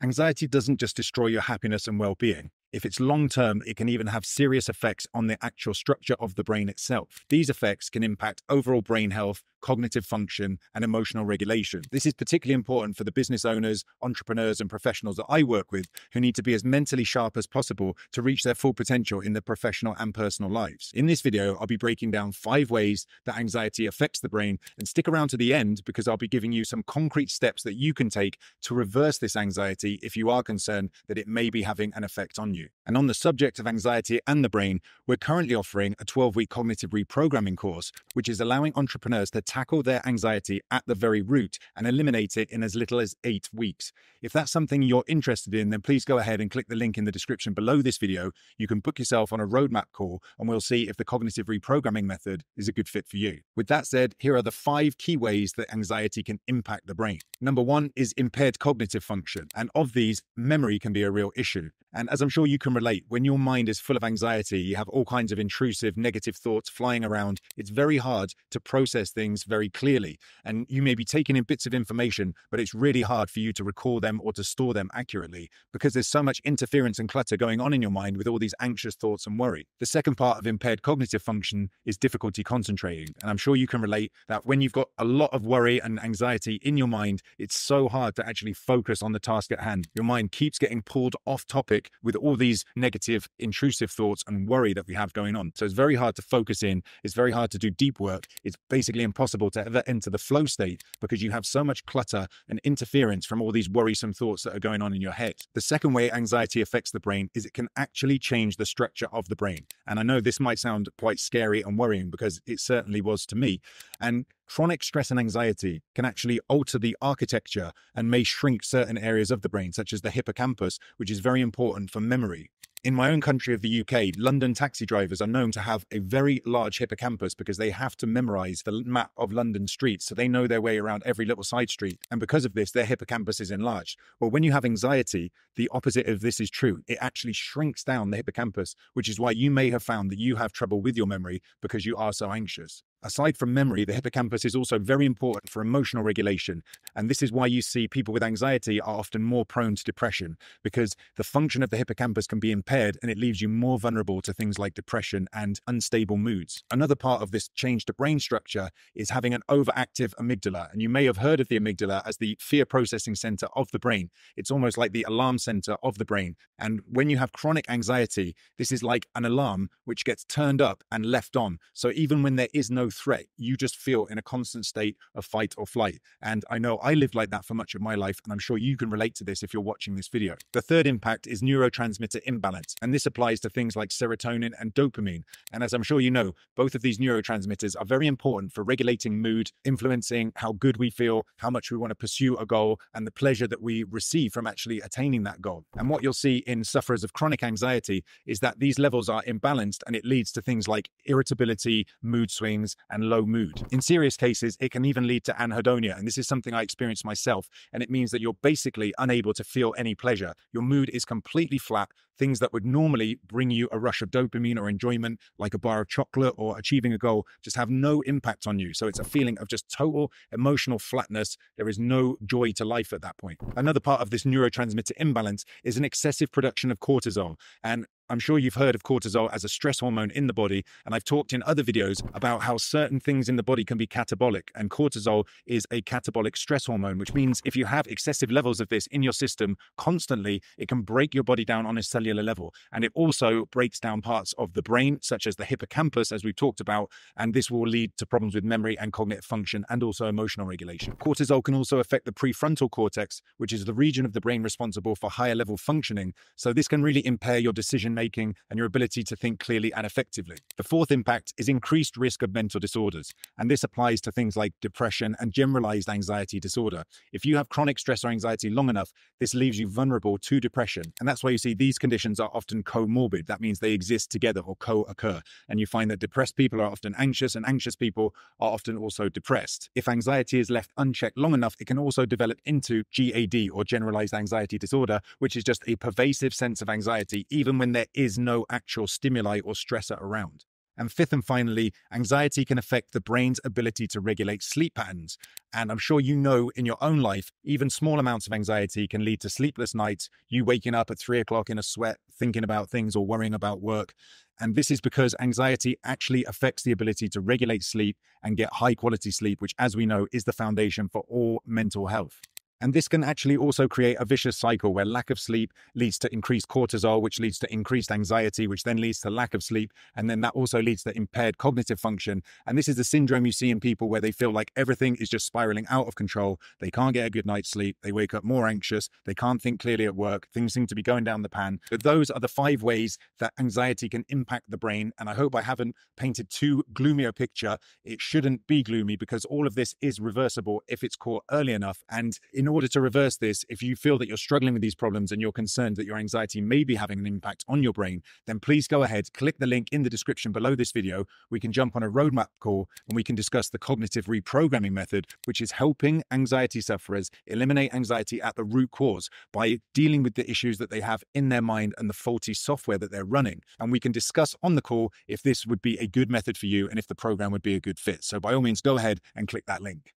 Anxiety doesn't just destroy your happiness and well being. If it's long term, it can even have serious effects on the actual structure of the brain itself. These effects can impact overall brain health, cognitive function, and emotional regulation. This is particularly important for the business owners, entrepreneurs, and professionals that I work with who need to be as mentally sharp as possible to reach their full potential in their professional and personal lives. In this video, I'll be breaking down five ways that anxiety affects the brain, and stick around to the end because I'll be giving you some concrete steps that you can take to reverse this anxiety if you are concerned that it may be having an effect on you. And on the subject of anxiety and the brain, we're currently offering a 12 week cognitive reprogramming course, which is allowing entrepreneurs to tackle their anxiety at the very root and eliminate it in as little as eight weeks. If that's something you're interested in, then please go ahead and click the link in the description below this video. You can book yourself on a roadmap call and we'll see if the cognitive reprogramming method is a good fit for you. With that said, here are the five key ways that anxiety can impact the brain. Number one is impaired cognitive function. And of these, memory can be a real issue. And as I'm sure you can relate, when your mind is full of anxiety, you have all kinds of intrusive negative thoughts flying around. It's very hard to process things very clearly. And you may be taking in bits of information, but it's really hard for you to recall them or to store them accurately because there's so much interference and clutter going on in your mind with all these anxious thoughts and worry. The second part of impaired cognitive function is difficulty concentrating. And I'm sure you can relate that when you've got a lot of worry and anxiety in your mind, it's so hard to actually focus on the task at hand. Your mind keeps getting pulled off topic with all these negative, intrusive thoughts and worry that we have going on. So it's very hard to focus in. It's very hard to do deep work. It's basically impossible to ever enter the flow state because you have so much clutter and interference from all these worrisome thoughts that are going on in your head. The second way anxiety affects the brain is it can actually change the structure of the brain. And I know this might sound quite scary and worrying because it certainly was to me. And Chronic stress and anxiety can actually alter the architecture and may shrink certain areas of the brain, such as the hippocampus, which is very important for memory. In my own country of the UK, London taxi drivers are known to have a very large hippocampus because they have to memorize the map of London streets. So they know their way around every little side street. And because of this, their hippocampus is enlarged. Well, when you have anxiety, the opposite of this is true. It actually shrinks down the hippocampus, which is why you may have found that you have trouble with your memory because you are so anxious. Aside from memory, the hippocampus is also very important for emotional regulation. And this is why you see people with anxiety are often more prone to depression, because the function of the hippocampus can be impaired and it leaves you more vulnerable to things like depression and unstable moods. Another part of this change to brain structure is having an overactive amygdala. And you may have heard of the amygdala as the fear processing center of the brain. It's almost like the alarm center of the brain. And when you have chronic anxiety, this is like an alarm which gets turned up and left on. So even when there is threat. You just feel in a constant state of fight or flight. And I know I lived like that for much of my life, and I'm sure you can relate to this if you're watching this video. The third impact is neurotransmitter imbalance, and this applies to things like serotonin and dopamine. And as I'm sure you know, both of these neurotransmitters are very important for regulating mood, influencing how good we feel, how much we want to pursue a goal, and the pleasure that we receive from actually attaining that goal. And what you'll see in sufferers of chronic anxiety is that these levels are imbalanced and it leads to things like irritability, mood swings, and low mood. In serious cases, it can even lead to anhedonia, and this is something I experienced myself, and it means that you're basically unable to feel any pleasure. Your mood is completely flat. Things that would normally bring you a rush of dopamine or enjoyment, like a bar of chocolate or achieving a goal, just have no impact on you. So it's a feeling of just total emotional flatness. There is no joy to life at that point. Another part of this neurotransmitter imbalance is an excessive production of cortisol. And I'm sure you've heard of cortisol as a stress hormone in the body, and I've talked in other videos about how certain things in the body can be catabolic, and cortisol is a catabolic stress hormone, which means if you have excessive levels of this in your system constantly, it can break your body down on a cellular level. And it also breaks down parts of the brain, such as the hippocampus, as we've talked about, and this will lead to problems with memory and cognitive function and also emotional regulation. Cortisol can also affect the prefrontal cortex, which is the region of the brain responsible for higher level functioning. So this can really impair your decision making and your ability to think clearly and effectively. The fourth impact is increased risk of mental disorders, and this applies to things like depression and generalized anxiety disorder. If you have chronic stress or anxiety long enough, this leaves you vulnerable to depression. And that's why you see these conditions are often comorbid. That means they exist together or co occur. And you find that depressed people are often anxious, and anxious people are often also depressed. If anxiety is left unchecked long enough, it can also develop into GAD or generalized anxiety disorder, which is just a pervasive sense of anxiety, even when there is no actual stimuli or stressor around. And fifth and finally, anxiety can affect the brain's ability to regulate sleep patterns. And I'm sure you know in your own life, even small amounts of anxiety can lead to sleepless nights, you waking up at three o'clock in a sweat, thinking about things or worrying about work. And this is because anxiety actually affects the ability to regulate sleep and get high quality sleep, which, as we know, is the foundation for all mental health. And this can actually also create a vicious cycle where lack of sleep leads to increased cortisol, which leads to increased anxiety, which then leads to lack of sleep. And then that also leads to impaired cognitive function. And this is the syndrome you see in people where they feel like everything is just spiraling out of control. They can't get a good night's sleep. They wake up more anxious. They can't think clearly at work. Things seem to be going down the pan. But those are the five ways that anxiety can impact the brain. And I hope I haven't painted too gloomy a picture. It shouldn't be gloomy because all of this is reversible if it's caught early enough. And in in order to reverse this, if you feel that you're struggling with these problems and you're concerned that your anxiety may be having an impact on your brain, then please go ahead, click the link in the description below this video. We can jump on a roadmap call and we can discuss the cognitive reprogramming method, which is helping anxiety sufferers eliminate anxiety at the root cause by dealing with the issues that they have in their mind and the faulty software that they're running. And we can discuss on the call if this would be a good method for you and if the program would be a good fit. So by all means, go ahead and click that link.